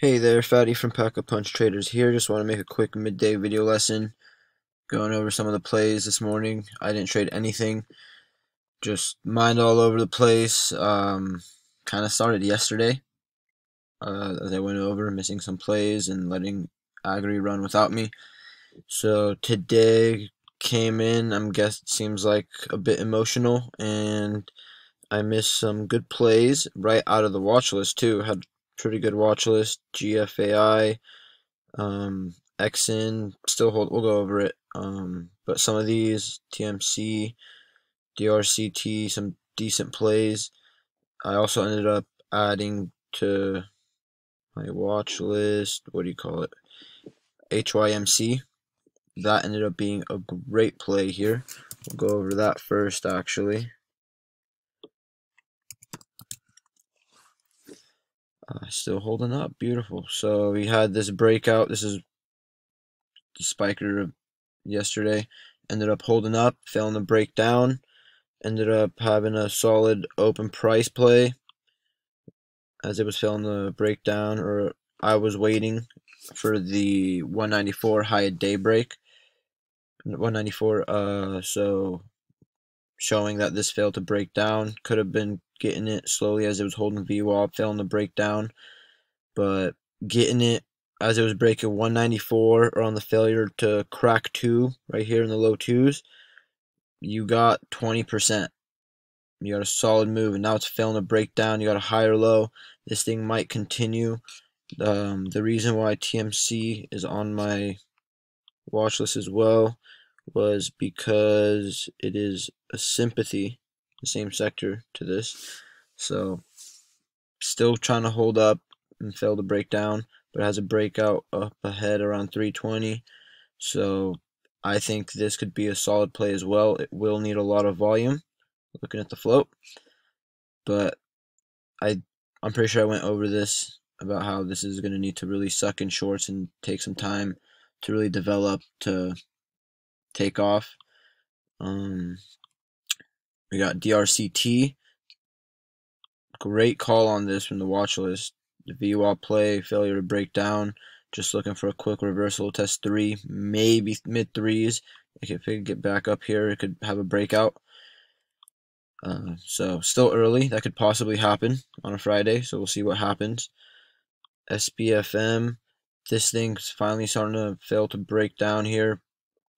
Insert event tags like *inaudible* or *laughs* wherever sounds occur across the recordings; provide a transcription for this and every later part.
Hey there, Fatty from Pack a Punch Traders here. Just want to make a quick midday video lesson going over some of the plays this morning. I didn't trade anything, just mind all over the place. Um, kind of started yesterday uh, as I went over, missing some plays and letting Agri run without me. So today came in, I'm guess seems like a bit emotional, and I missed some good plays right out of the watch list too. Had pretty good watch list. GFAI, um, XN, still hold. We'll go over it. Um, but some of these TMC, DRCT, some decent plays. I also ended up adding to my watch list. What do you call it? HYMC. That ended up being a great play here. We'll go over that first, actually. Uh, still holding up. Beautiful. So we had this breakout. This is the spiker yesterday. Ended up holding up, failing to break down. Ended up having a solid open price play as it was failing to break down, or I was waiting for the 194 high daybreak. 194, uh, so showing that this failed to break down. Could have been getting it slowly as it was holding VWAP, failing to break down. But getting it as it was breaking 194 or on the failure to crack 2 right here in the low 2s, you got 20%. You got a solid move, and now it's failing to break down. You got a higher low. This thing might continue. Um, the reason why TMC is on my watch list as well was because it is a sympathy, the same sector to this. So, still trying to hold up and fail to break down, but has a breakout up ahead around 320. So, I think this could be a solid play as well. It will need a lot of volume, looking at the float. But I, I'm pretty sure I went over this about how this is going to need to really suck in shorts and take some time to really develop to take off. Um, we got DRCT. Great call on this from the watch list. The VWAP play, failure to break down. Just looking for a quick reversal. Test three, maybe mid threes. If it could get back up here, it could have a breakout. Uh, so still early. That could possibly happen on a Friday. So we'll see what happens. SBFM. This thing's finally starting to fail to break down here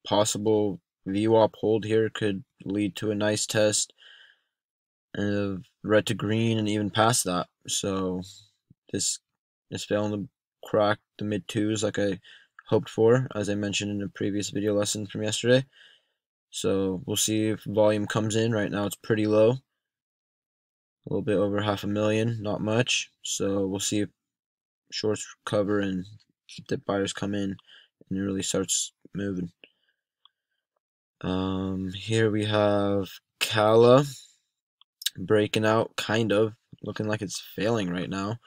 possible VWAP hold here could lead to a nice test of red to green and even past that. So this is failing to crack the mid twos like I hoped for, as I mentioned in a previous video lesson from yesterday. So we'll see if volume comes in. Right now it's pretty low. A little bit over half a million, not much. So we'll see if shorts recover and dip buyers come in and it really starts moving. Um, here we have Kala breaking out, kind of, looking like it's failing right now.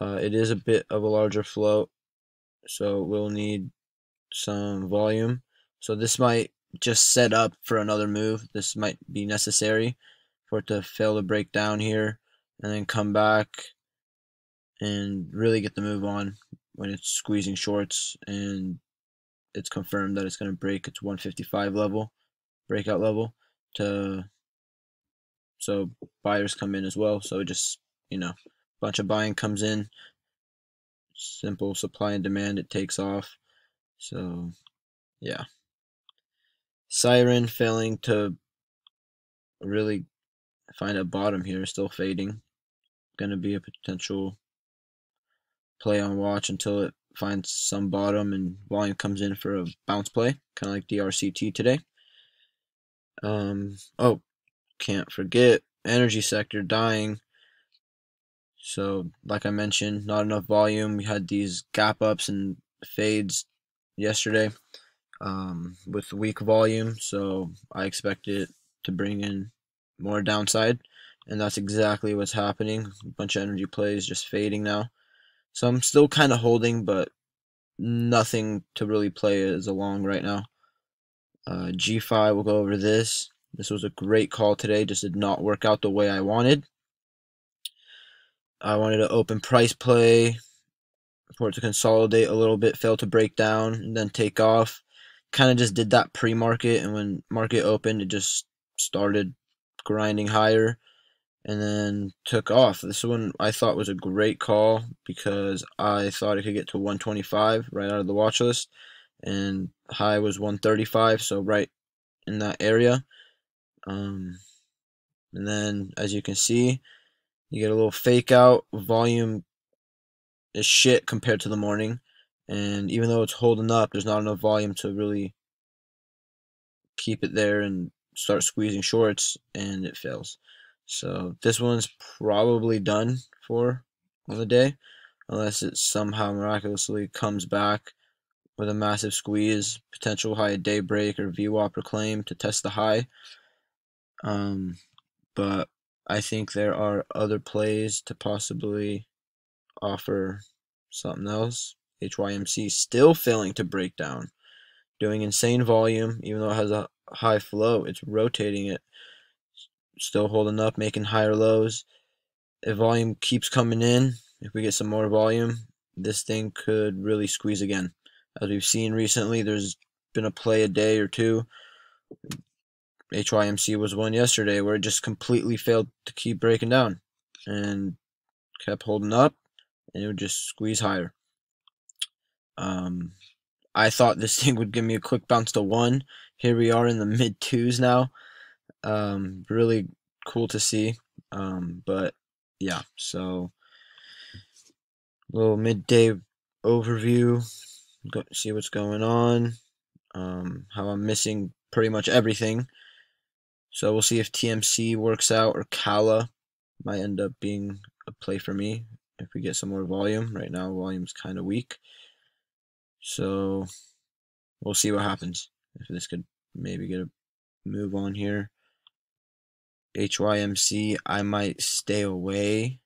Uh, it is a bit of a larger float, so we'll need some volume. So this might just set up for another move. This might be necessary for it to fail to break down here and then come back and really get the move on when it's squeezing shorts and it's confirmed that it's going to break its 155 level, breakout level, to so buyers come in as well. So just you know, bunch of buying comes in, simple supply and demand. It takes off. So yeah, Siren failing to really find a bottom here, still fading. Going to be a potential play on watch until it finds some bottom and volume comes in for a bounce play, kind of like DRCT today. Um, oh, can't forget energy sector dying. So, like I mentioned, not enough volume. We had these gap ups and fades yesterday um, with weak volume, so I expect it to bring in more downside, and that's exactly what's happening. A bunch of energy plays just fading now. So I'm still kind of holding, but nothing to really play as along right now. Uh, GFAI, we'll go over this. This was a great call today, just did not work out the way I wanted. I wanted to open price play, for it to consolidate a little bit, fail to break down, and then take off. Kind of just did that pre-market, and when market opened, it just started grinding higher and then took off. This one I thought was a great call because I thought it could get to 125 right out of the watch list, and high was 135, so right in that area. Um, and then, as you can see, you get a little fake out. Volume is shit compared to the morning, and even though it's holding up, there's not enough volume to really keep it there and start squeezing shorts, and it fails. So this one's probably done for the day, unless it somehow miraculously comes back with a massive squeeze, potential high at daybreak or VWAP reclaim to test the high. Um, but I think there are other plays to possibly offer something else. HYMC still failing to break down, doing insane volume, even though it has a high flow. It's rotating it, still holding up, making higher lows. If volume keeps coming in, if we get some more volume, this thing could really squeeze again. As we've seen recently, there's been a play a day or two. HYMC was one yesterday where it just completely failed to keep breaking down and kept holding up and it would just squeeze higher. Um, I thought this *laughs* thing would give me a quick bounce to one. Here we are in the mid twos now. Um, really cool to see. Um, but yeah, so little midday overview go, see what's going on, um, how I'm missing pretty much everything. So we'll see if TMC works out or Kala might end up being a play for me if we get some more volume. Right now, volume's kind of weak. So we'll see what happens. If this could maybe get a move on here. HYMC, I might stay away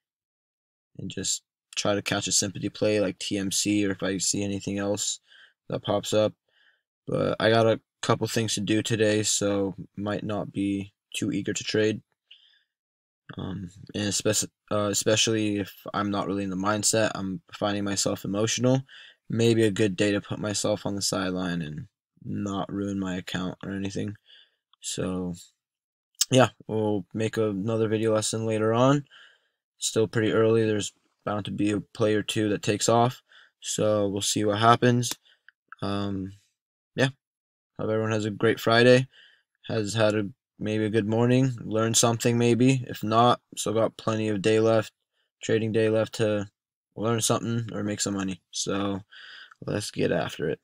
and just try to catch a sympathy play like TMC or if I see anything else that pops up. But I got a couple things to do today, so might not be too eager to trade. Um, and especially, uh, especially if I'm not really in the mindset, I'm finding myself emotional. Maybe a good day to put myself on the sideline and not ruin my account or anything. So, yeah, we'll make another video lesson later on. Still pretty early. There's bound to be a play or two that takes off. So we'll see what happens. Um, yeah. Hope everyone has a great Friday. Has had a maybe a good morning. Learned something maybe. If not, still got plenty of day left, trading day left to learn something or make some money. So let's get after it.